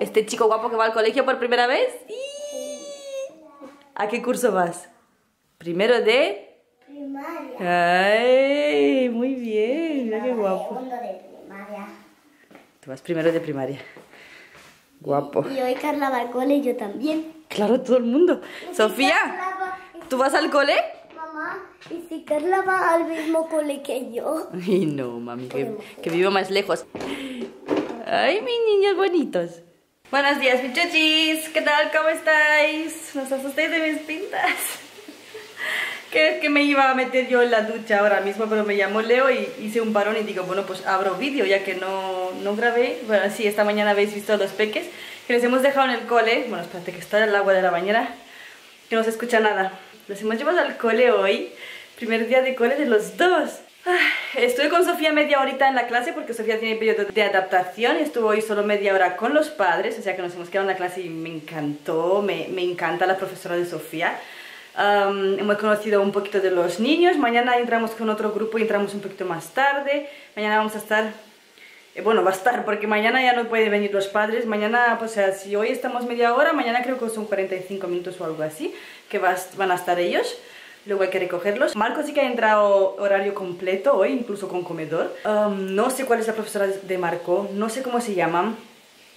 Este chico guapo que va al colegio por primera vez. ¿A qué curso vas? Primero de... Primaria. Ay, muy bien, mira qué guapo. Segundo de primaria. Tú vas primero de primaria. Guapo. Y hoy Carla va al cole y yo también. Claro, todo el mundo. Sofía, va- ¿tú vas al cole? Mamá, ¿y si Carla va al mismo cole que yo? Ay, no, mami, que, que vivo más lejos. Ay, mis niños bonitos. Buenos días, bichochis. ¿Qué tal? ¿Cómo estáis? ¿Nos asustéis de mis pintas? Que es que me iba a meter yo en la ducha ahora mismo, pero me llamó Leo y hice un parón y digo, bueno, pues abro vídeo ya que no, no grabé. Bueno, sí, esta mañana habéis visto a los peques que les hemos dejado en el cole. Bueno, espérate que está el agua de la bañera, que no se escucha nada. Los hemos llevado al cole hoy, primer día de cole de los dos. Estuve con Sofía media horita en la clase porque Sofía tiene periodo de adaptación y estuvo hoy solo media hora con los padres, o sea que nos hemos quedado en la clase y me encantó, me, me encanta la profesora de Sofía. Am, hemos conocido un poquito de los niños, mañana entramos con otro grupo y entramos un poquito más tarde, mañana vamos a estar eh, bueno, va a estar, porque mañana ya no pueden venir los padres. Mañana, pues, o sea, si hoy estamos media hora, mañana creo que son 45 minutos o algo así, que van a estar ellos. Luego hay que recogerlos. Marco sí que ha entrado horario completo hoy, incluso con comedor. Um, no sé cuál es la profesora de Marco, no sé cómo se llaman.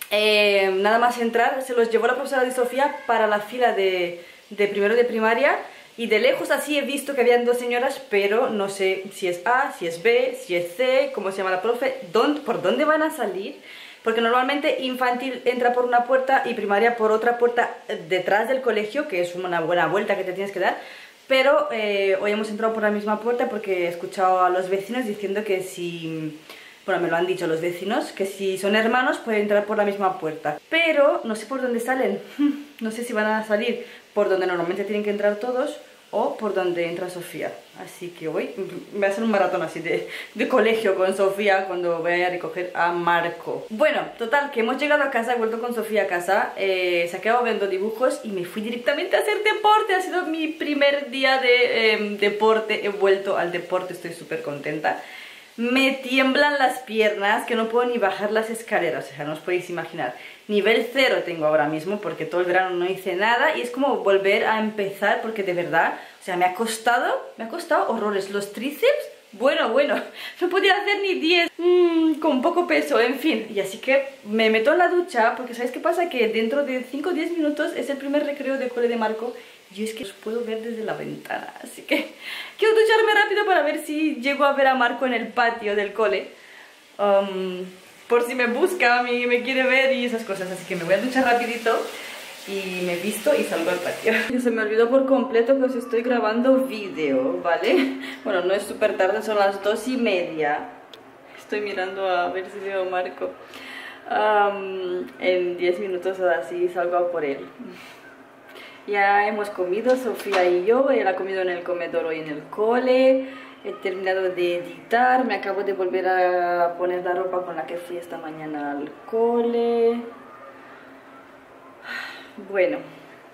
Eh, nada más entrar, se los llevó la profesora de Sofía para la fila de, de primero de primaria y de lejos así he visto que habían dos señoras, pero no sé si es A, si es B, si es C, cómo se llama la profe, dónde, por dónde van a salir. Porque normalmente infantil entra por una puerta y primaria por otra puerta detrás del colegio, que es una buena vuelta que te tienes que dar. Pero eh, hoy hemos entrado por la misma puerta porque he escuchado a los vecinos diciendo que si bueno, me lo han dicho los vecinos, que si son hermanos pueden entrar por la misma puerta. Pero no sé por dónde salen. No sé si van a salir por donde normalmente tienen que entrar todos o por donde entra Sofía. Así que hoy voy a hacer un maratón así de, de colegio con Sofía cuando vaya a recoger a Marco. Bueno, total, que hemos llegado a casa, he vuelto con Sofía a casa, eh, se ha viendo dibujos y me fui directamente a hacer deporte. Ha sido mi primer día de eh, deporte, he vuelto al deporte, estoy súper contenta. Me tiemblan las piernas, que no puedo ni bajar las escaleras, o sea, no os podéis imaginar. Nivel cero tengo ahora mismo, porque todo el verano no hice nada y es como volver a empezar, porque de verdad, o sea, me ha costado, me ha costado horrores. Los tríceps, bueno, bueno, no podía hacer ni 10, mm, con poco peso, en fin. Y así que me meto en la ducha, porque ¿sabéis qué pasa? Que dentro de 5 o 10 minutos es el primer recreo de cole de Marco yo es que os puedo ver desde la ventana, así que quiero ducharme rápido para ver si llego a ver a Marco en el patio del cole. Um, por si me busca, me, me quiere ver y esas cosas, así que me voy a duchar rapidito y me visto y salgo al patio. Se me olvidó por completo que estoy grabando vídeo, ¿vale? Bueno, no es súper tarde, son las dos y media. Estoy mirando a ver si veo a Marco. En 10 minutos o así salgo a por él. Ya hemos comido, Sofía y yo. Él ha comido en el comedor hoy en el cole. He terminado de editar. Me acabo de volver a poner la ropa con la que fui esta mañana al cole. Bueno,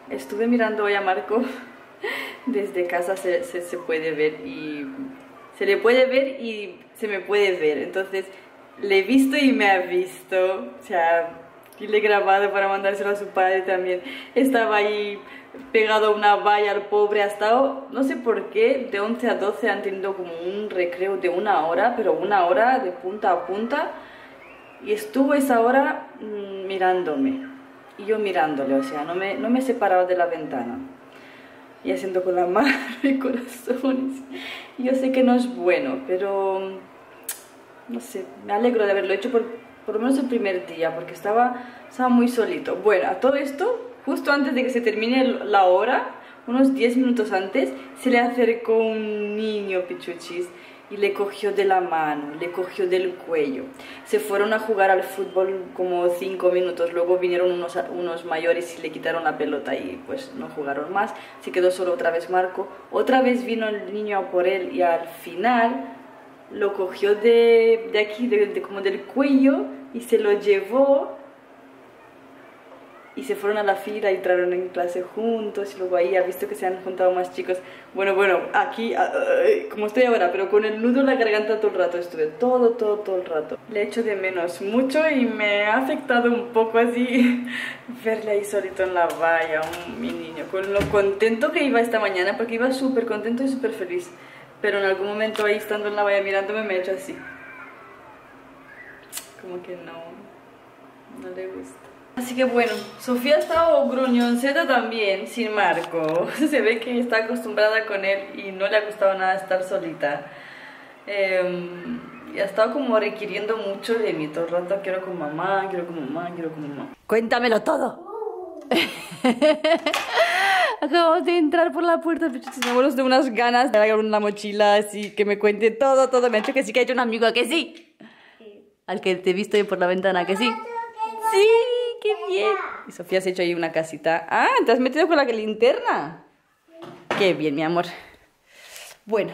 estuve mirando hoy a Marco. Desde casa se, se, se puede ver y se le puede ver y se me puede ver. Entonces le he visto y me ha visto. O sea, y le he grabado para mandárselo a su padre también. Estaba ahí pegado a una valla al pobre. Ha estado, no sé por qué, de 11 a 12 han tenido como un recreo de una hora, pero una hora de punta a punta. Y estuvo esa hora mmm, mirándome. Y yo mirándole, o sea, no me, no me separaba de la ventana. Y haciendo con la mano y corazones. Yo sé que no es bueno, pero no sé, me alegro de haberlo hecho por, por lo menos el primer día, porque estaba, estaba muy solito. Bueno, a todo esto, justo antes de que se termine la hora, unos 10 minutos antes, se le acercó un niño pichuchis y le cogió de la mano, le cogió del cuello. Se fueron a jugar al fútbol como 5 minutos, luego vinieron unos, unos mayores y le quitaron la pelota y pues no jugaron más. Se quedó solo otra vez Marco. Otra vez vino el niño a por él y al final lo cogió de, de aquí, de, como del cuello, y se lo llevó y se fueron a la fila y entraron en clase juntos y luego ahí ha visto que se han juntado más chicos. Bueno, bueno, aquí, ay, como estoy ahora, pero con el nudo en la garganta todo el rato estuve, todo, todo, todo el rato. Le echo de menos mucho y me ha afectado un poco así verle ahí solito en la valla, mi niño, con lo contento que iba esta mañana, porque iba súper contento y súper feliz. Pero en algún momento ahí estando en la valla mirándome me he hecho así. Como que no, no le gusta. Así que bueno, Sofía está gruñonceta también, sin Marco. Se ve que está acostumbrada con él y no le ha gustado nada estar solita. Eh, y ha estado como requiriendo mucho de mí. Todo el rato quiero con mamá, quiero con mamá, quiero con mamá. Cuéntamelo todo. Acabamos de entrar por la puerta, abuelo de unas ganas de agarrar una mochila así, que me cuente todo, todo. Me ha dicho que sí, que ha hecho un amigo, ¿a que sí? Al que te he visto ahí por la ventana, que sí? Sí, qué bien. Y Sofía se ha hecho ahí una casita. Ah, ¿te has metido con la linterna? Qué bien, mi amor. Bueno,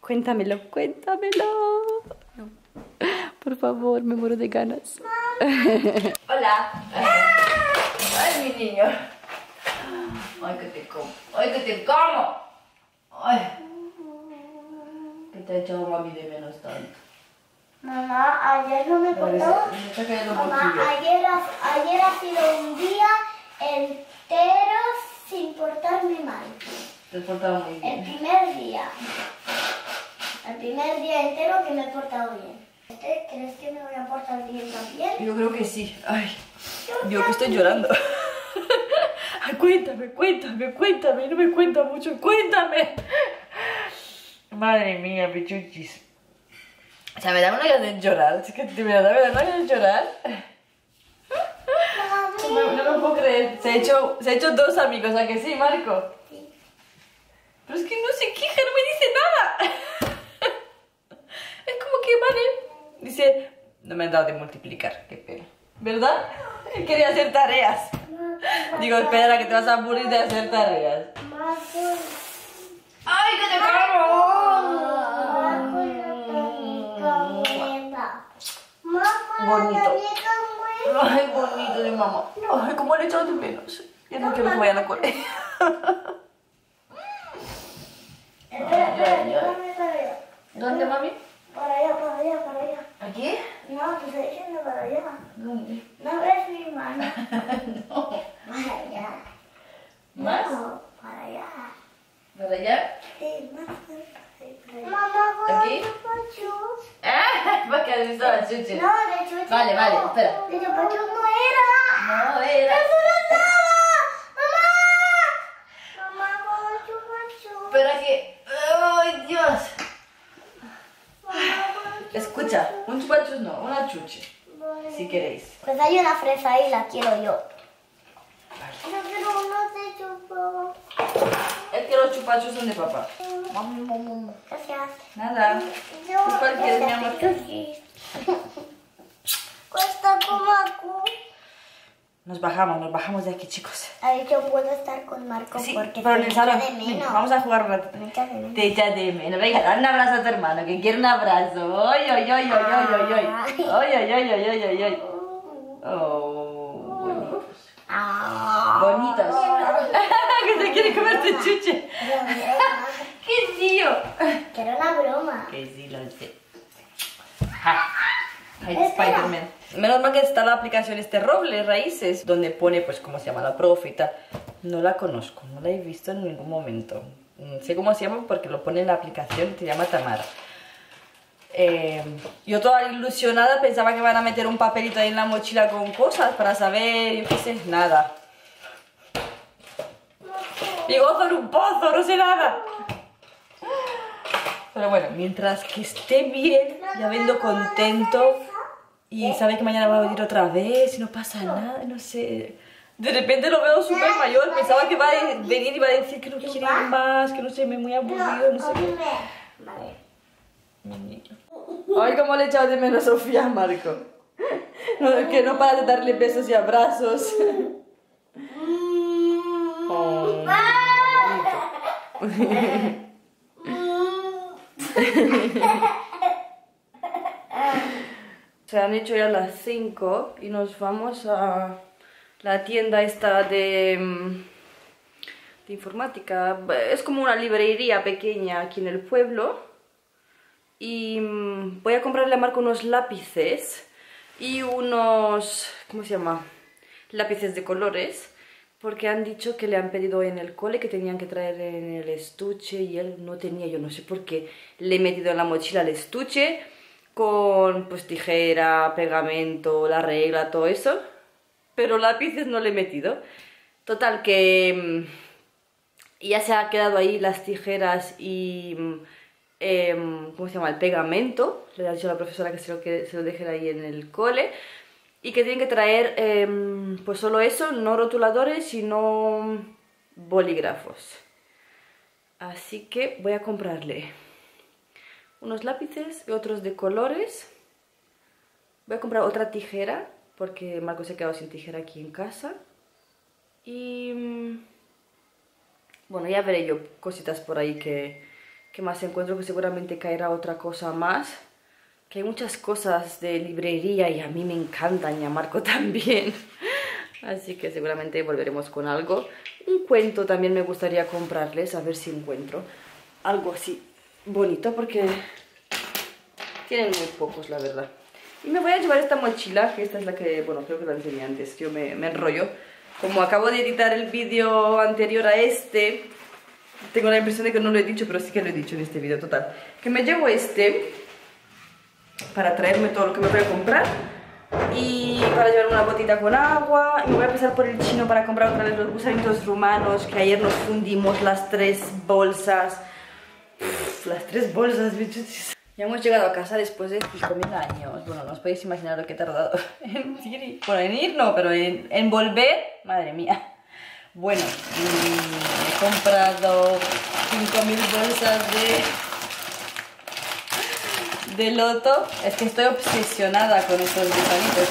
cuéntamelo, cuéntamelo. Por favor, me muero de ganas. Hola. Ay, mi niño. Ay, que te como. Ay, que te como. Ay. Que te ha echado mami de menos tanto. Mamá, ayer no me cayendo Mamá, ayer, ha- ayer ha sido un día entero sin portarme mal. Te has portado muy El bien. primer día. El primer día entero que me he portado bien. ¿Usted crees que me voy a portar bien también? Yo creo que sí. Ay, yo que estoy llorando. Cuéntame, cuéntame, cuéntame. No me cuenta mucho. Cuéntame. Madre mía, pichuchis. O sea, me da una ganas de llorar. Es que de verdad me da una ganas de llorar. No no me puedo creer. Se ha, hecho, se ha hecho dos amigos, ¿a que sí, Marco? Sí. Pero es que no se queja, no me dice nada. Es como que, vale. Dice, no me han dado de multiplicar, qué pena. ¿Verdad? Él quería hacer tareas. Digo, espera, que te vas a aburrir de hacer tareas. ¡Ay, que te como! Bonito. Ay, bonito de mamá. Ay, cómo le he echado de menos. Ya no quiero que vayan a allá. ¿Dónde, mami? Para allá, para allá, para allá. ¿Aquí? No, te estoy diciendo para allá. ¿Dónde? No ves mi mano. no. Para allá. ¿Más? No, para allá. ¿Para allá? Sí, más allá. Mamá, ¿puedo ¿Aquí? ¡Ah! Va a quedar visto la chuche. No, de chuchu Vale, vale, espera. De chupachus no era. No, era. ¡Eso no estaba! ¡Mamá! Mamá, ¿puedo chupachus? Espera que. ¡Ay, Dios! Escucha, un chupachus no, una chuche. Vale. Si queréis. Pues hay una fresa ahí, la quiero yo. Yo quiero uno de chupo. Es que los chupachus son de papá. Gracias. Nada. Yo, ¿Tú cuál quieres, mi amor? Cuesta como acu. Nos bajamos, nos bajamos de aquí, chicos. A ver, yo puedo estar con Marco Sí, porque pero te en el echa salón. de Venga, menos. vamos a jugar un rato. Te echa de menos. Venga, dale un abrazo a tu hermano, que quiere un abrazo. ¡Ay, ay, ay, ay, ay, ay! ¡Ay, ay, ay, ay, ay, ay! ay. Oh, bonitos. Ah. Bonitos. Que quiere comer tu chuche. ¡Qué tío! Quiero una broma. Que sí lo sé. Spider-Man. Menos mal que está la aplicación este Roble Raíces, donde pone pues cómo se llama la profe y tal. No la conozco, no la he visto en ningún momento. Mm, Sé cómo se llama porque lo pone en la aplicación, se llama Tamara. Eh, yo toda ilusionada pensaba que van a meter un papelito ahí en la mochila con cosas para saber, yo qué sé, nada. Gozo en un pozo, no sé nada. Pero bueno, mientras que esté bien, ya vendo contento y sabe que mañana va a venir otra vez y no pasa nada, no sé. De repente lo veo súper mayor, pensaba que va a venir y va a decir que no quiere ir más, que no sé, me muy aburrido, no sé qué. Ay, cómo le he echado de menos a Sofía, Marco. No, que no para de darle besos y abrazos. Se han hecho ya las 5 y nos vamos a la tienda esta de, mm, de informática. Es como una librería pequeña aquí en el pueblo. Y mm, voy a comprarle a Marco unos lápices y unos... ¿cómo se llama? Lápices de colores. Porque han dicho que le han pedido en el cole que tenían que traer en el estuche y él no tenía, yo no sé por qué. Le he metido en la mochila el estuche con pues tijera, pegamento, la regla, todo eso. Pero lápices no le he metido. Total que mm, ya se ha quedado ahí las tijeras y... Mm, em, ¿Cómo se llama? El pegamento. Le ha dicho a la profesora que se lo, que se lo ahí en el cole. Y que tienen que traer em, pues solo eso, no rotuladores, sino bolígrafos. Así que voy a comprarle unos lápices y otros de colores. Voy a comprar otra tijera porque Marco se ha quedado sin tijera aquí en casa. Y mm, bueno, ya veré yo cositas por ahí que, que más encuentro, que seguramente caerá otra cosa más. Que hay muchas cosas de librería y a mí me encantan y a Marco también. Así que seguramente volveremos con algo. Un cuento también me gustaría comprarles, a ver si encuentro algo así bonito porque tienen muy pocos, la verdad. Y me voy a llevar esta mochila, que esta es la que, bueno, creo que la enseñé antes, yo me, me enrollo. Como acabo de editar el vídeo anterior a este, tengo la impresión de que no lo he dicho, pero sí que lo he dicho en este vídeo, total. Que me llevo este para traerme todo lo que me voy a comprar y para llevar una botita con agua y me voy a pasar por el chino para comprar otra vez los gusanitos rumanos que ayer nos fundimos las tres bolsas las tres bolsas, bichos ya hemos llegado a casa después de 5.000 años. Bueno, no os podéis imaginar lo que he tardado en ir. Bueno, en ir no, pero en, volver, madre mía. Bueno, he comprado 5.000 bolsas de, de loto. Es que estoy obsesionada con estos gusanitos.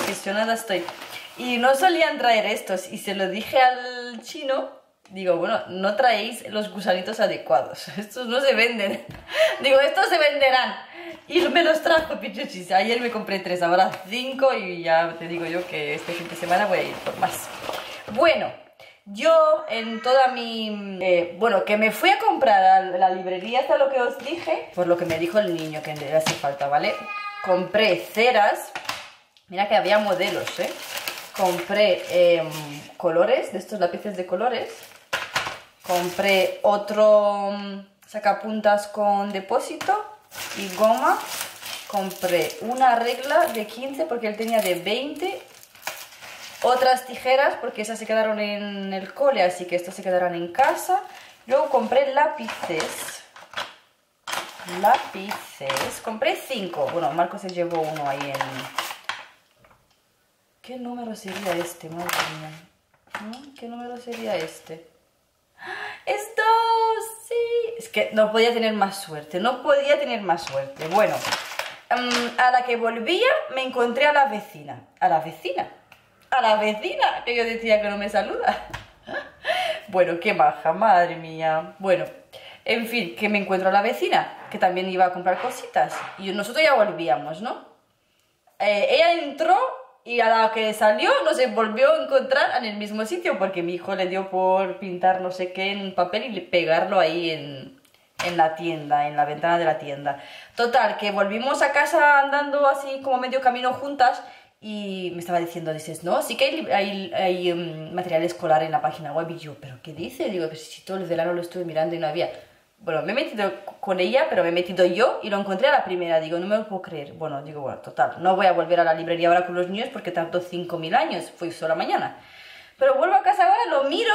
Obsesionada estoy. Y no solían traer estos. Y se lo dije al chino digo, bueno, no traéis los gusanitos adecuados, estos no se venden. digo, estos se venderán. Y me los trajo pichuchis. Ayer me compré tres, ahora cinco y ya te digo yo que este fin de semana voy a ir por más. Bueno, yo en toda mi... Eh, bueno, que me fui a comprar a la librería hasta lo que os dije, por lo que me dijo el niño que le hace falta, ¿vale? Compré ceras, mira que había modelos, ¿eh? Compré em, colores, de estos lápices de colores, Compré otro mm, sacapuntas con depósito y goma. Compré una regla de 15 porque él tenía de 20. Otras tijeras porque esas se quedaron en el cole, así que estas se quedarán en casa. Luego compré lápices. Lápices. Compré 5. Bueno, Marco se llevó uno ahí en... ¿Qué número sería este? Madre mía. ¿Qué número sería este? ¡Esto! ¡Sí! Es que no podía tener más suerte, no podía tener más suerte. Bueno, mm, a la que volvía me encontré a la vecina. ¿A la vecina? ¡A la vecina! Que yo decía que no me saluda. Bueno, qué baja, madre mía. Bueno, en fin, que me encuentro a la vecina, que también iba a comprar cositas. Y nosotros ya volvíamos, ¿no? Eh, ella entró y a la que salió no se volvió a encontrar en el mismo sitio porque mi hijo le dio por pintar no sé qué en un papel y pegarlo ahí en, en la tienda, en la ventana de la tienda. Total, que volvimos a casa andando así como medio camino juntas y me estaba diciendo, dices, no, sí que hay, hay, um, material escolar en la página web y yo, ¿pero qué dice? Digo, que si todo el verano lo estuve mirando y no había bueno, me he metido con ella, pero me he metido yo y lo encontré a la primera. Digo, no me lo puedo creer. Bueno, digo, bueno, total, no voy a volver a la librería ahora con los niños porque tanto 5.000 años, fui sola mañana. Pero vuelvo a casa ahora, lo miro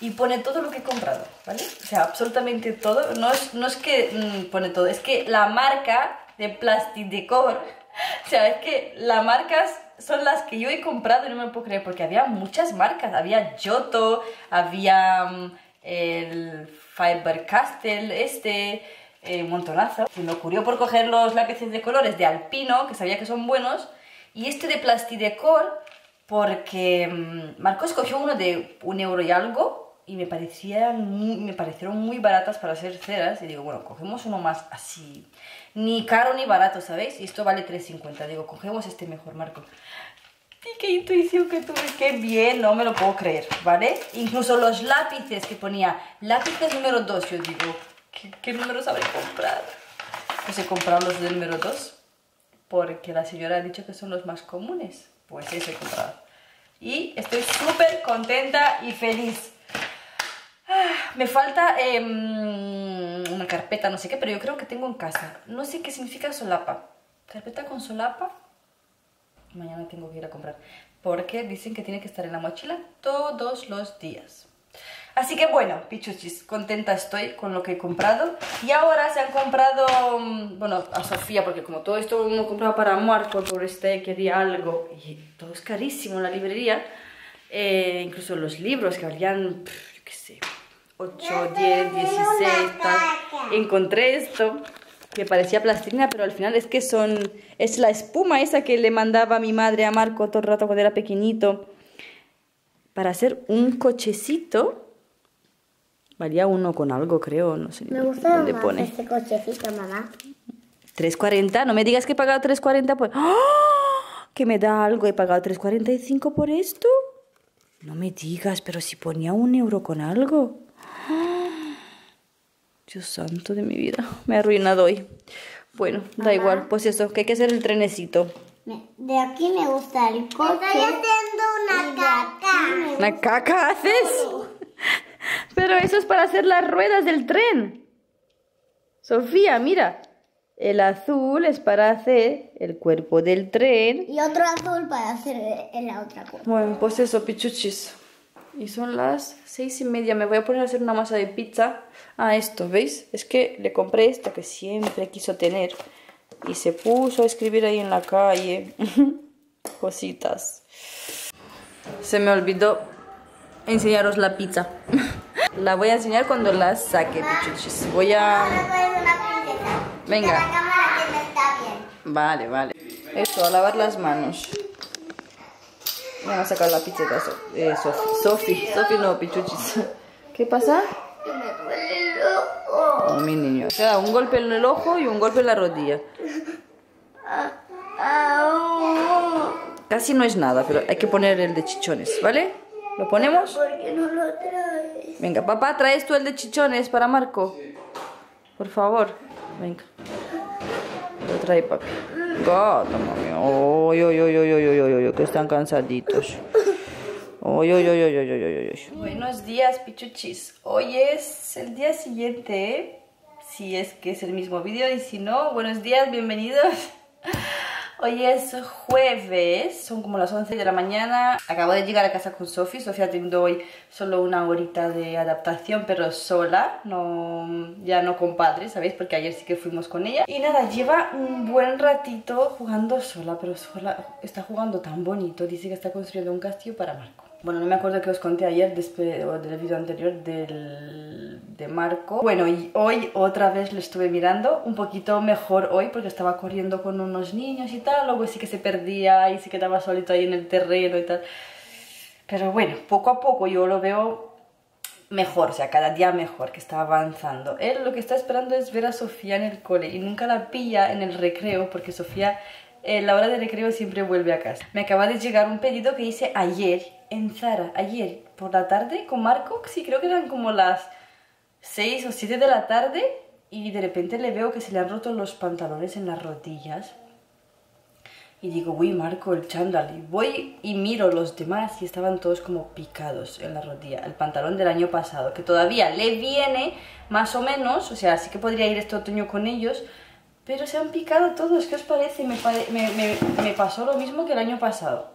y pone todo lo que he comprado, ¿vale? O sea, absolutamente todo. No es, no es que mm, pone todo, es que la marca de Plastidecor, o sea, es que las marcas son las que yo he comprado y no me puedo creer porque había muchas marcas. Había Giotto, había... Mm, el Faber-Castell, este, eh, montonazo. Se me ocurrió por coger los lápices de colores de Alpino, que sabía que son buenos, y este de Plastidecor, porque mm, Marcos cogió uno de un euro y algo, y me, parecían me parecieron muy baratas para hacer ceras, y digo, bueno, cogemos uno más así, ni caro ni barato, ¿sabéis? Y esto vale 3,50, digo, cogemos este mejor, Marco. Y qué intuición que tuve, qué bien, no me lo puedo creer, ¿vale? Incluso los lápices que ponía, lápices número 2, yo digo, ¿qué, qué números habré comprado? Pues he comprado los del número 2, porque la señora ha dicho que son los más comunes. Pues he comprado. Y estoy súper contenta y feliz. Me falta em, una carpeta, no sé qué, pero yo creo que tengo en casa. No sé qué significa solapa. Carpeta con solapa. Mañana tengo que ir a comprar. Porque dicen que tiene que estar en la mochila todos los días. Así que bueno, pichuchis, contenta estoy con lo que he comprado. Y ahora se han comprado, mm, bueno, a Sofía, porque como todo esto he comprado para Marco, por este quería algo. Y todo es carísimo en la librería. Eh, incluso los libros que valían, yo qué sé, 8, 10, 16, tal. Encontré esto que parecía plastilina, pero al final es que son, es la espuma esa que le mandaba mi madre a Marco todo el rato cuando era pequeñito para hacer un cochecito. Valía uno con algo, creo, no sé Me gusta dónde más pone. este cochecito, mamá. 3.40, no me digas que he pagado 3.40 por... ¡Oh! Que me da algo, he pagado 3.45 por esto. No me digas, pero si ponía un euro con algo. Dios santo de mi vida, me ha arruinado hoy. Bueno, da igual, pues eso, que hay que hacer el trenecito. De aquí me gusta el coche. Estoy haciendo una caca. ¿Una caca haces? Pero eso es para hacer las ruedas del tren. Sofía, mira. El azul es para hacer el cuerpo del tren. Y otro azul para hacer la otra cosa. Bueno, pues eso, pichuchis. Y son las seis y media. Me voy a poner a hacer una masa de pizza. Ah, esto, ¿veis? Es que le compré esto que siempre quiso tener. Y se puso a escribir ahí en la calle. Cositas. Se me olvidó enseñaros la pizza. la voy a enseñar cuando la saque, pichuchis. Voy a... Venga. Vale, vale. Eso, a lavar las manos. Voy a sacar la pizza de eh, Sofi. Sofi, Sofi no, pichuchis. ¿Qué pasa? Me duele el ojo. Oh, mi niño. Se da un golpe en el ojo y un golpe en la rodilla. Casi no es nada, pero hay que poner el de chichones, ¿vale? ¿Lo ponemos? ¿Por qué no lo traes? Venga, papá, ¿traes tú el de chichones para Marco? Por favor. Venga. Lo trae papi. Gato, mami. Oy, oy, que están cansaditos. Oy, oy, oy, oy. Buenos días, pichuchis. Hoy es el día siguiente, si es que es el mismo vídeo, y si no, buenos días, bienvenidos. Hoy es jueves, son como las 11 de la mañana. Acabo de llegar a casa con Sofía. Sofía tenido hoy solo una horita de adaptación, pero sola, no, ya no con padres, ¿sabéis? Porque ayer sí que fuimos con ella. Y nada, lleva un buen ratito jugando sola, pero está jugando tan bonito. Dice que está construyendo un castillo para Marco. Bueno, no me acuerdo que os conté ayer, después del vídeo anterior del, de Marco. Bueno, y hoy otra vez le estuve mirando, un poquito mejor hoy porque estaba corriendo con unos niños y tal, luego sí que se perdía y sí que estaba solito ahí en el terreno y tal. Pero bueno, poco a poco yo lo veo mejor, o sea, cada día mejor, que está avanzando. Él lo que está esperando es ver a Sofía en el cole y nunca la pilla en el recreo porque Sofía en la hora de recreo siempre vuelve a casa. Me acaba de llegar un pedido que hice ayer en Zara ayer por la tarde con Marco, sí, creo que eran como las 6 o 7 de la tarde y de repente le veo que se le han roto los pantalones en las rodillas. Y digo, uy, Marco, el chándal. Y voy y miro los demás y estaban todos como picados en la rodilla. El pantalón del año pasado, que todavía le viene más o menos, o sea, sí que podría ir este otoño con ellos, pero se han picado todos. ¿Qué os parece? Me, me, me pasó lo mismo que el año pasado.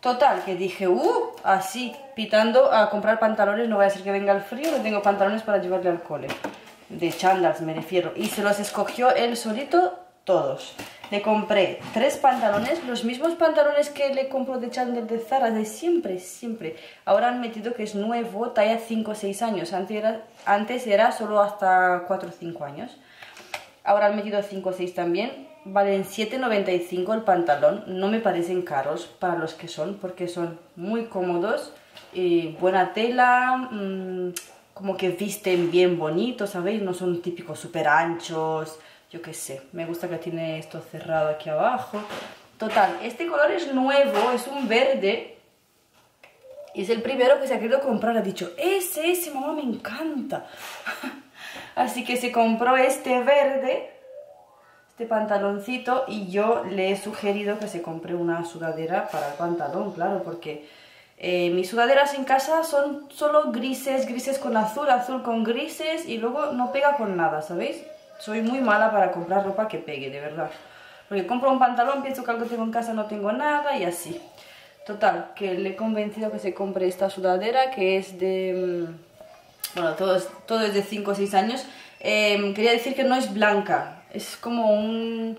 Total, que dije, uh, así, pitando a comprar pantalones, no voy a ser que venga el frío, no tengo pantalones para llevarle al cole. De chandals me refiero. Y se los escogió él solito todos. Le compré tres pantalones, los mismos pantalones que le compro de chandal de Zara, de siempre, siempre. Ahora han metido que es nuevo, talla 5 o 6 años. Antes era, antes era solo hasta 4 o 5 años. Ahora han metido 5 o 6 también valen 7,95 el pantalón, no me parecen caros para los que son, porque son muy cómodos, y buena tela, mmm, como que visten bien bonitos, ¿sabéis? No son típicos súper anchos, yo qué sé, me gusta que tiene esto cerrado aquí abajo, Total, este color es nuevo, es un verde. Y es el primero que se ha querido comprar. Ha dicho, ese, ese, mamá, me encanta. Así que se compró este verde, este pantaloncito. Y yo le he sugerido que se compre una sudadera para el pantalón, claro, porque eh, mis sudaderas en casa son solo grises, grises con azul, azul con grises. Y luego no pega con nada, ¿sabéis? Soy muy mala para comprar ropa que pegue, de verdad. Porque compro un pantalón, pienso que algo tengo en casa, no tengo nada y así. Total, que le he convencido que se compre esta sudadera que es de... Bueno, todo es, todo es de 5 o 6 años. Em, quería decir que no es blanca, es como un...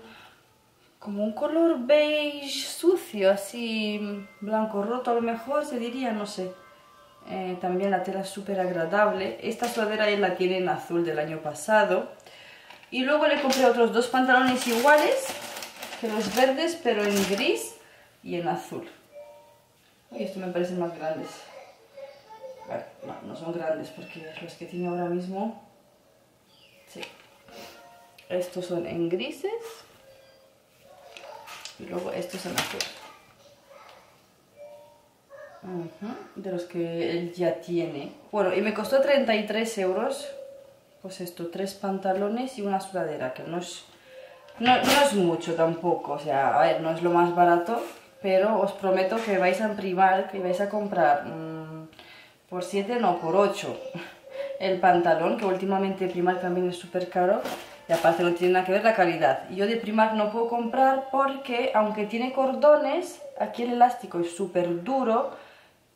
Como un color beige sucio, así blanco roto a lo mejor se diría, no sé. Eh, también la tela es súper agradable. Esta sudadera él la tiene en azul del año pasado. Y luego le compré otros dos pantalones iguales que los verdes, pero en gris y en azul. Y estos me parecen más grandes. No, son grandes porque los que tiene ahora mismo... Estos son en grises. Y luego estos en azul. de los que él ya tiene. Bueno, y me costó 33 euros. Pues esto, tres pantalones y una sudadera, que no es no, es mucho tampoco, o sea, a ver, no es lo más barato, pero os prometo que vais a primar, que vais a comprar mm, por 7, no, por 8 el pantalón, que últimamente Primark también es súper caro, y aparte no tiene nada que ver la calidad. Y yo de Primark no puedo comprar porque, aunque tiene cordones, aquí el elástico es súper duro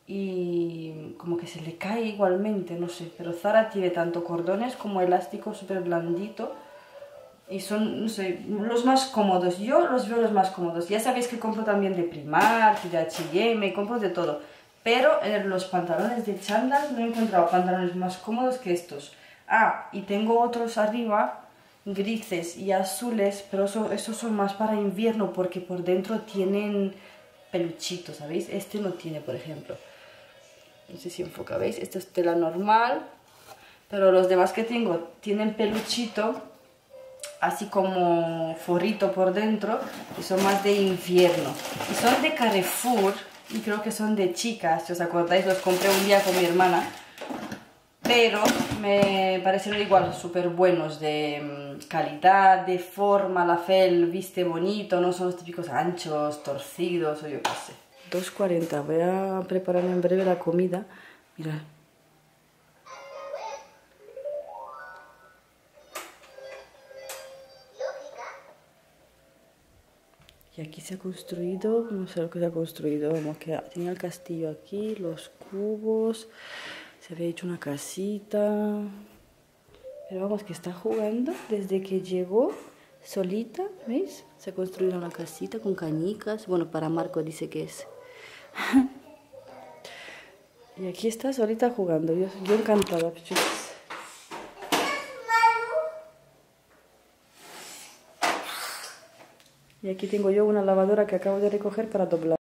y como que se le cae igualmente, no sé. Pero Zara tiene tanto cordones como elástico súper blandito y son, no sé, los más cómodos. Yo los veo los más cómodos. Ya sabéis que compro también de Primark, de H&M, compro de todo. Pero en los pantalones de chándal no he encontrado pantalones más cómodos que estos. Ah, y tengo otros arriba, grises y azules, pero eso, esos son más para invierno porque por dentro tienen peluchitos, ¿sabéis? Este no tiene, por ejemplo. No sé si enfoca, ¿veis? Esta es tela normal, pero los demás que tengo tienen peluchito así como forrito por dentro y son más de invierno. Y son de Carrefour y creo que son de chicas, si os acordáis los compré un día con mi hermana. Pero me parecieron igual súper buenos de mm, calidad, de forma, la fel viste bonito, no son los típicos anchos, torcidos o yo qué sé. 2.40, voy a preparar en breve la comida. Mirad, Y aquí se ha construido, no sé lo que se ha construido, como que tiene el castillo aquí, los cubos, se había hecho una casita. Pero vamos, que está jugando desde que llegó solita, ¿veis? Se ha construido una casita con cañicas. Bueno, para Marco dice que es. y aquí está solita jugando. Yo, yo encantada, Y aquí tengo yo una lavadora que acabo de recoger para doblar.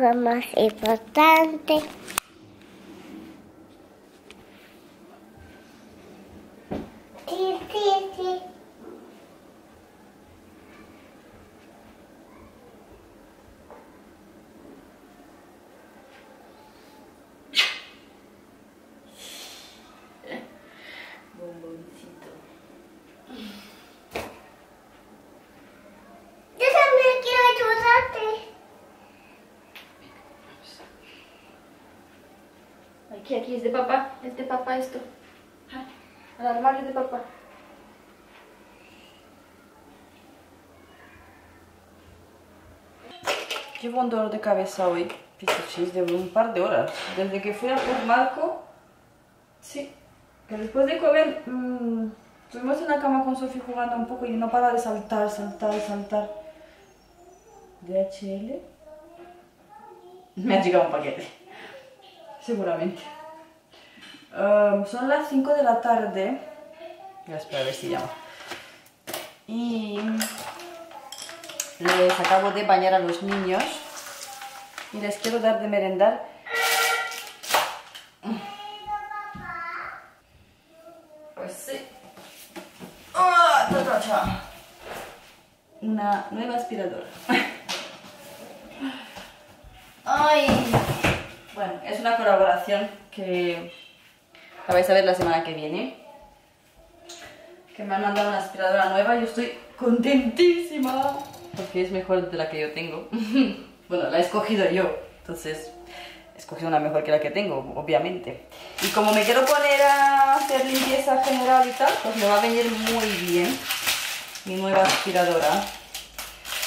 Poco más importante. Sí, sí, sí. Aquí, es de papá, es de papá esto. Al armario de papá. Llevo un dolor de cabeza hoy, pichichis, de un par de horas. Desde que fui a por Marco, sí, que después de comer, mmm, estuvimos en la cama con Sofía jugando un poco y no para de saltar, saltar, saltar. DHL. Me ha llegado un paquete. Seguramente. Um, son las 5 de la tarde. Voy a esperar a ver si llama. Y les acabo de bañar a los niños y les quiero dar de merendar pues sí ¡Ah! una nueva aspiradora ay bueno es una colaboración que la vais a ver la semana que viene que me han mandado una aspiradora nueva yo estoy contentísima porque es mejor de la que yo tengo. bueno, la he escogido yo, entonces he escogido una mejor que la que tengo, obviamente. Y como me quiero poner a hacer limpieza general y tal, pues me va a venir muy bien mi nueva aspiradora.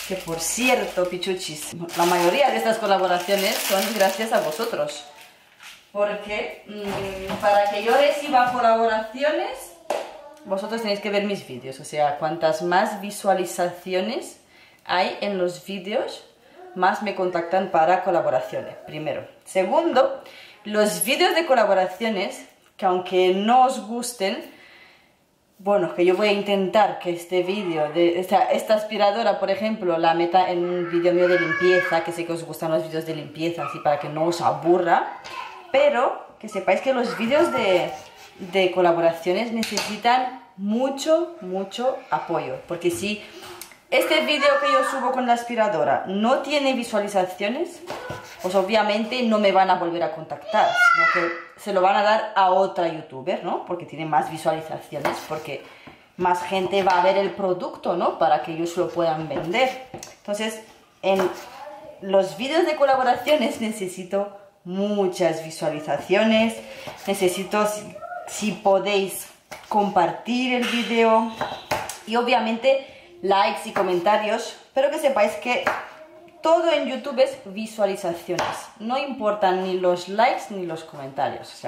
Que por cierto, pichuchis, la mayoría de estas colaboraciones son gracias a vosotros. Porque mmm, para que yo reciba colaboraciones, vosotros tenéis que ver mis vídeos. O sea, cuantas más visualizaciones hay en los vídeos, más me contactan para colaboraciones, primero. Segundo, los vídeos de colaboraciones, que aunque no os gusten, bueno, que yo voy a intentar que este vídeo, de esta, esta, aspiradora, por ejemplo, la meta en un vídeo mío de limpieza, que sé que os gustan los vídeos de limpieza, así para que no os aburra, pero que sepáis que los vídeos de, de colaboraciones necesitan mucho, mucho apoyo, porque si este vídeo que yo subo con la aspiradora no tiene visualizaciones, pues obviamente no me van a volver a contactar, sino que se lo van a dar a otra youtuber, ¿no? Porque tiene más visualizaciones, porque más gente va a ver el producto, ¿no? Para que ellos lo puedan vender. Entonces, en los vídeos de colaboraciones necesito muchas visualizaciones, necesito, si, podéis, compartir el vídeo y obviamente likes y comentarios, pero que sepáis que todo en YouTube es visualizaciones. No importan ni los likes ni los comentarios.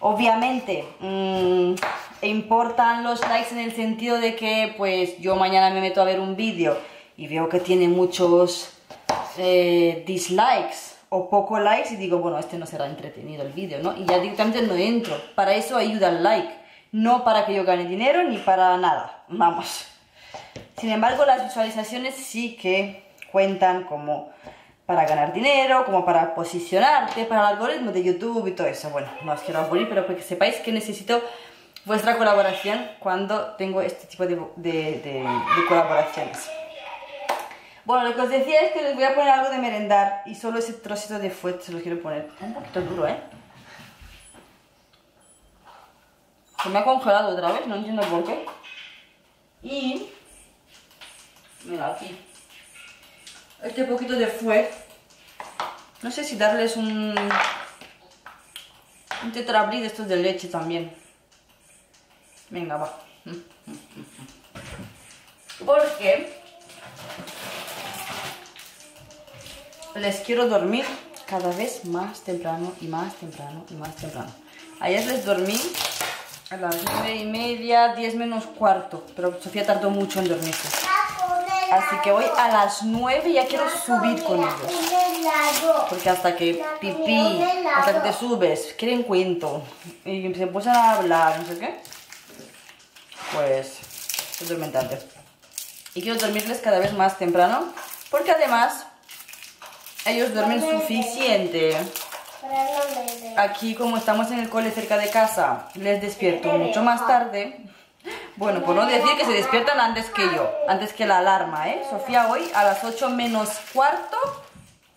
Obviamente mmm, importan los likes en el sentido de que pues yo mañana me meto a ver un vídeo y veo que tiene muchos eh, dislikes o poco likes y digo, bueno, este no será entretenido el vídeo, ¿no? Y ya directamente no entro. Para eso ayuda el like. No para que yo gane dinero ni para nada. Vamos. Sin embargo, las visualizaciones sí que cuentan como para ganar dinero, como para posicionarte, para el algoritmo de YouTube y todo eso. Bueno, no os quiero aburrir, pero que sepáis que necesito vuestra colaboración cuando tengo este tipo de, de colaboraciones. Bueno, lo que os decía es que les voy a poner algo de merendar y solo ese trocito de fuet se lo quiero poner. Un poquito duro, ¿eh? Se me ha congelado otra vez, no entiendo por qué. Y Mira, aquí. Este poquito de fuet. No sé si darles un... Un tetrabrí de estos de leche también. Venga, va. Porque... Les quiero dormir cada vez más temprano y más temprano y más temprano. Ayer les dormí a las nueve y media, 10 menos cuarto. Pero Sofía tardó mucho en dormirse. Así que hoy a las 9 ya quiero subir con ellos. Porque hasta que pipí, hasta que te subes, quieren cuento. Y se empiezan a hablar, no sé qué. Pues es dormitante. Y quiero dormirles cada vez más temprano. Porque además ellos duermen suficiente. Aquí como estamos en el cole cerca de casa, les despierto mucho más tarde bueno, por no decir que se despiertan antes que yo, antes que la alarma, ¿eh? Sofía hoy a las 8 menos cuarto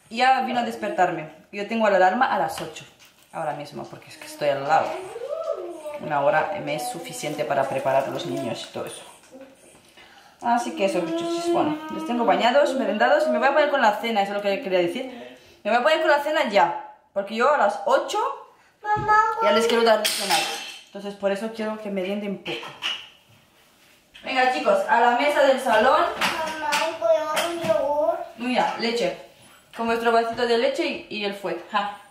ya vino a despertarme. Yo tengo la alarma a las 8, ahora mismo, porque es que estoy al lado. Una hora me es suficiente para preparar los niños y todo eso. Así que eso, muchachos. Bueno, los tengo bañados, merendados y me voy a poner con la cena, eso es lo que quería decir. Me voy a poner con la cena ya, porque yo a las 8 ya les quiero dar cenar. Entonces por eso quiero que me un poco. Venga chicos, a la mesa del salón. Mamá. Mira, leche. con vuestro vasito de leche y, el fue. Toma.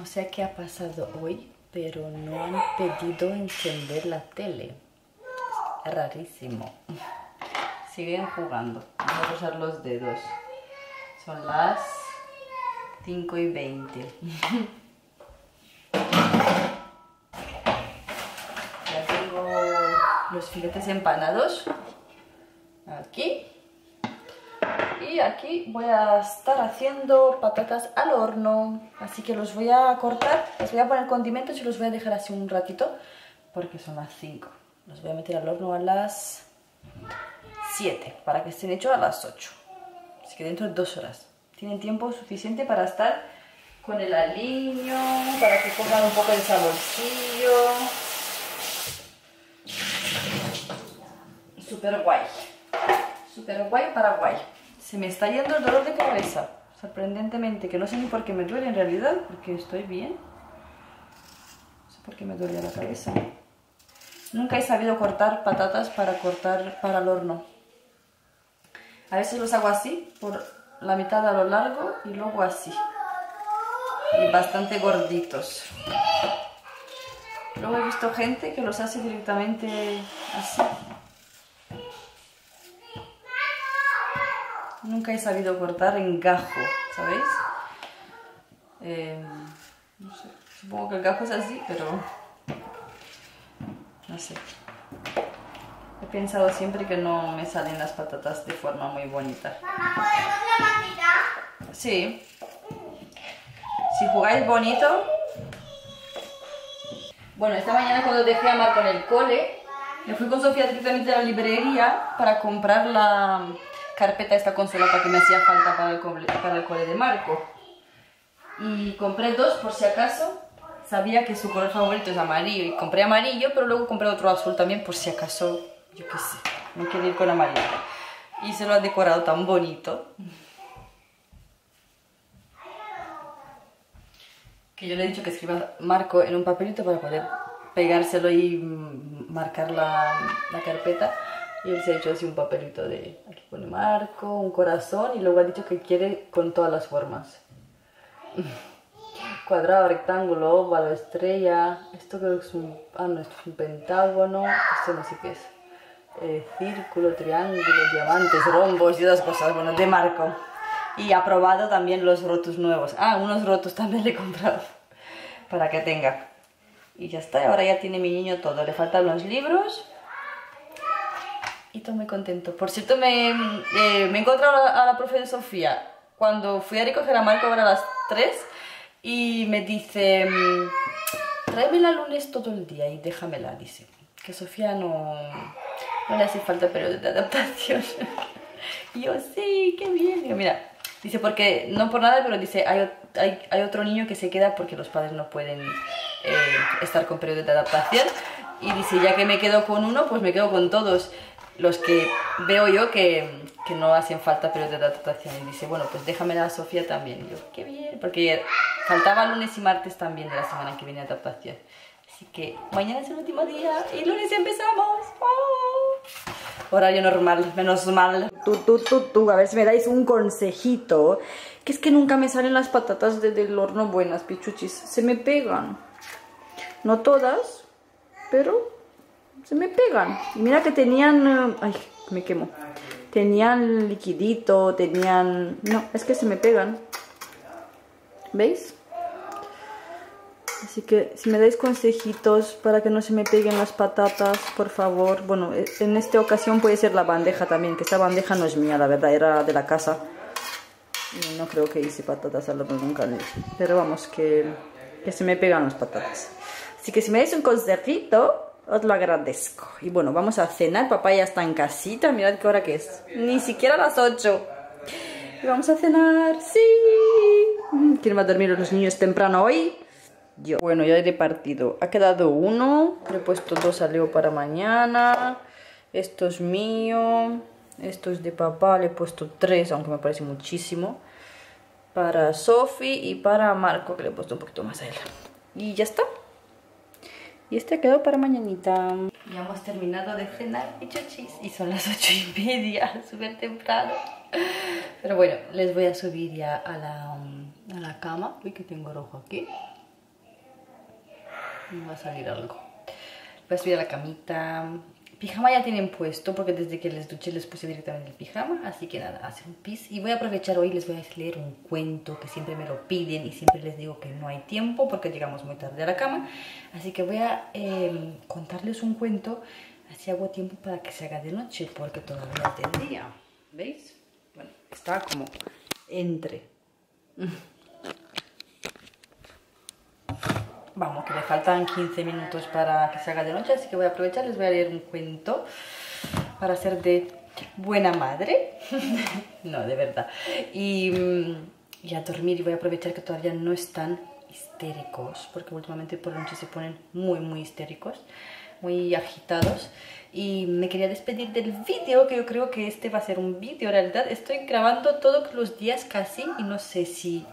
No sé qué ha pasado hoy, pero no han pedido encender la tele. Es rarísimo. Siguen jugando. Vamos a usar los dedos. Son las 5 y 20. ya tengo los filetes empanados. Aquí. Y aquí voy a estar haciendo patatas al horno. Así que los voy a cortar, les voy a poner condimentos y los voy a dejar así un ratito. Porque son las 5. Los voy a meter al horno a las 7 para que estén hechos a las 8. Así que dentro de dos horas. Tienen tiempo suficiente para estar con el aliño, para que pongan un poco de saborcillo. Super guay. Super guay para guay. Se me está yendo el dolor de cabeza. Sorprendentemente, que no sé ni por qué me duele en realidad, porque estoy bien. No sé por qué me duele la cabeza. Nunca he sabido cortar patatas para cortar para el horno. A veces los hago así, por la mitad a lo largo y luego así. Y bastante gorditos. Luego he visto gente que los hace directamente así. Nunca he sabido cortar en gajo, ¿sabéis? Eh, no sé, supongo que el gajo es así, pero no sé. He pensado siempre que no me salen las patatas de forma muy bonita. Mamá, ¿podemos la Sí. Si jugáis bonito... Bueno, esta mañana cuando dejé a Marco en el cole, me fui con Sofía directamente a la librería para comprar la carpeta esta consola que me hacía falta para el, cole, de Marco. Y compré dos por si acaso. Sabía que su color favorito es amarillo y compré amarillo, pero luego compré otro azul también por si acaso, yo qué sé, me quiero ir con amarillo. Y se lo ha decorado tan bonito. Que yo le he dicho que escriba Marco en un papelito para poder pegárselo y marcar la, la carpeta. Y él se ha hecho así un papelito de, aquí pone marco, un corazón y luego ha dicho que quiere con todas las formas. Cuadrado, rectángulo, óvalo, estrella, esto creo que es un, ah no, esto es un pentágono, esto no sé qué es. Eh, círculo, triángulo, diamantes, rombos y otras cosas, bueno, de marco. Y ha probado también los rotos nuevos. Ah, unos rotos también le he comprado para que tenga. Y ya está, ahora ya tiene mi niño todo. Le faltan los libros y estoy muy contento. Por cierto, me, eh, me he encontrado a la, profe de Sofía cuando fui a recoger a Marco ahora a las 3 y me dice, mm, tráemela lunes todo el día y déjamela, dice. Que Sofía no, no le hace falta periodo de adaptación. y yo, sí, qué bien. mira, dice, porque, no por nada, pero dice, hay, hay, hay otro niño que se queda porque los padres no pueden eh, estar con periodo de adaptación. Y dice, ya que me quedo con uno, pues me quedo con todos los que veo yo que, que no hacen falta pero de adaptación. Y dice, bueno, pues déjame a Sofía también. Yo, qué bien, porque faltaba lunes y martes también de la semana que viene adaptación. Así que mañana es el último día y lunes empezamos. ¡Oh! Horario normal, menos mal. Tú, tú, tú, tú, a ver si me dais un consejito. Que es que nunca me salen las patatas desde el horno buenas, pichuchis. Se me pegan. No todas, pero se me pegan. Y mira que tenían... Eh, ay, me quemo. Tenían liquidito, tenían... No, es que se me pegan. ¿Veis? Así que si me dais consejitos para que no se me peguen las patatas, por favor. Bueno, eh, en esta ocasión puede ser la bandeja también, que esta bandeja no es mía, la verdad, era de la casa. No creo que hice patatas al horno nunca. Pero vamos, que, que se me pegan las patatas. Así que si me dais un consejito, os lo agradezco. Y bueno, vamos a cenar. Papá ya está en casita. Mirad qué hora que es. Ni siquiera las 8. Y vamos a cenar. ¡Sí! ¿Quién va a dormir los niños temprano hoy? Yo. Bueno, ya he repartido. Ha quedado uno. Le he puesto dos a Leo para mañana. Esto es mío. Esto es de papá. Le he puesto tres, aunque me parece muchísimo. Para Sophie y para Marco, que le he puesto un poquito más a él. Y ya está. Y este quedó para mañanita. Ya hemos terminado de cenar y chochis. Y son las ocho y media, súper temprano. Pero bueno, les voy a subir ya a la, a la cama. Uy, que tengo rojo aquí. Me va a salir algo. Voy a subir a la camita. Pijama ya tienen puesto porque desde que les duché les puse directamente el pijama. Así que nada, hacer un pis. Y voy a aprovechar hoy, les voy a leer un cuento que siempre me lo piden y siempre les digo que no hay tiempo porque llegamos muy tarde a la cama. Así que voy a em, contarles un cuento. Así hago tiempo para que se haga de noche porque todavía es de día. ¿Veis? Bueno, está como entre. Vamos, que me faltan 15 minutos para que se haga de noche, así que voy a aprovechar, les voy a leer un cuento para ser de buena madre. no, de verdad. Y, mm, y, a dormir y voy a aprovechar que todavía no están histéricos, porque últimamente por la noche se ponen muy, muy histéricos, muy agitados. Y me quería despedir del vídeo, que yo creo que este va a ser un vídeo, en realidad. Estoy grabando todos los días casi y no sé si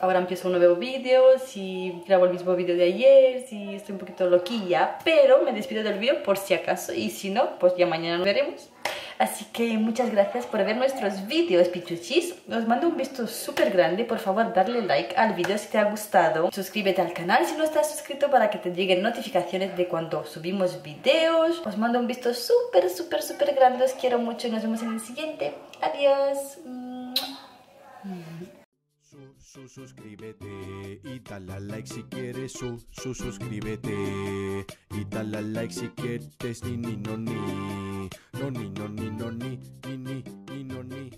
ahora empiezo un nuevo vídeo, si grabo el mismo vídeo de ayer, si estoy un poquito loquilla, pero me despido del vídeo por si acaso y si no, pues ya mañana nos veremos. Así que muchas gracias por ver nuestros vídeos, pichuchis. Os mando un beso súper grande. Por favor, darle like al vídeo si te ha gustado. Suscríbete al canal si no estás suscrito para que te lleguen notificaciones de cuando subimos vídeos. Os mando un beso súper, súper, súper grande. Os quiero mucho y nos vemos en el siguiente. Adiós su suscríbete y dale like si quieres su su suscríbete y dale like si quieres ni ni no ni no ni no ni no ni ni ni ni no ni